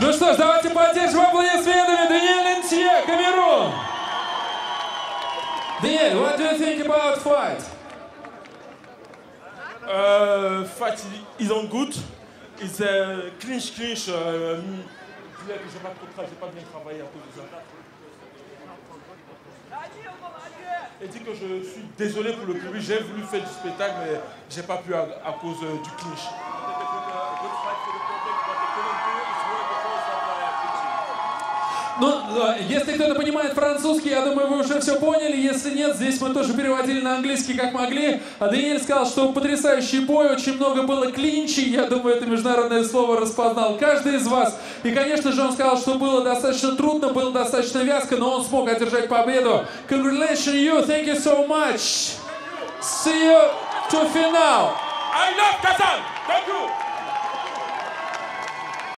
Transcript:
Ну что ж, давайте поддержим аплодисментами Даниэль Лентье, Камерун. Daniel, what do you think about fight? Uh, fight is on good. It's a clinch clinch. Uh, je n'ai pas trop tra- j'ai pas bien travaillé à cause de ça. Et dit que je suis désolé pour le public, j'ai voulu faire du spectacle, mais j'ai pas pu à, à cause euh, du clinch. Ну, да, если кто-то понимает французский, я думаю, вы уже все поняли. Если нет, здесь мы тоже переводили на английский как могли. А Даниэль сказал, что потрясающий бой, очень много было клинчей. Я думаю, это международное слово распознал каждый из вас. И, конечно же, он сказал, что было достаточно трудно, было достаточно вязко, но он смог одержать победу. Congratulations you, thank you so much. See you to final. I love Kazan!